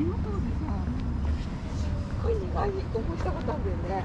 湯本でさ、恋以外に思いしたかったんだよね。